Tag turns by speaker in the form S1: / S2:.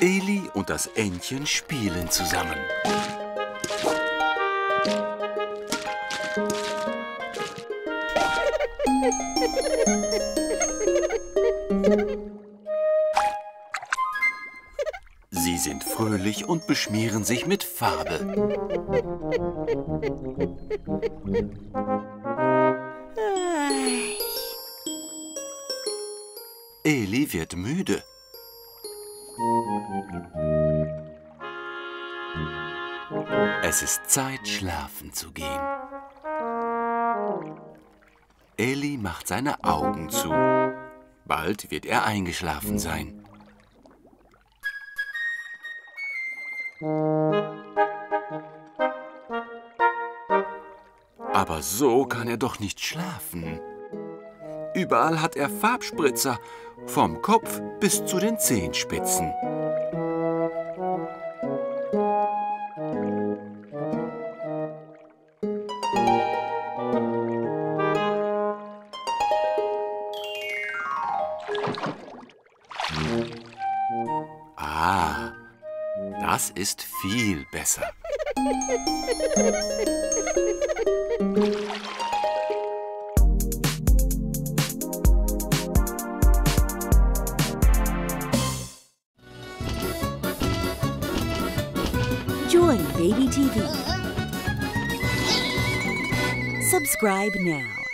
S1: Eli und das Entchen spielen zusammen. Sie sind fröhlich und beschmieren sich mit Farbe. Eli wird müde. Es ist Zeit, schlafen zu gehen. Eli macht seine Augen zu. Bald wird er eingeschlafen sein. Aber so kann er doch nicht schlafen. Überall hat er Farbspritzer, vom Kopf bis zu den Zehenspitzen. Ah, das ist viel besser.
S2: Join Baby TV. Subscribe now.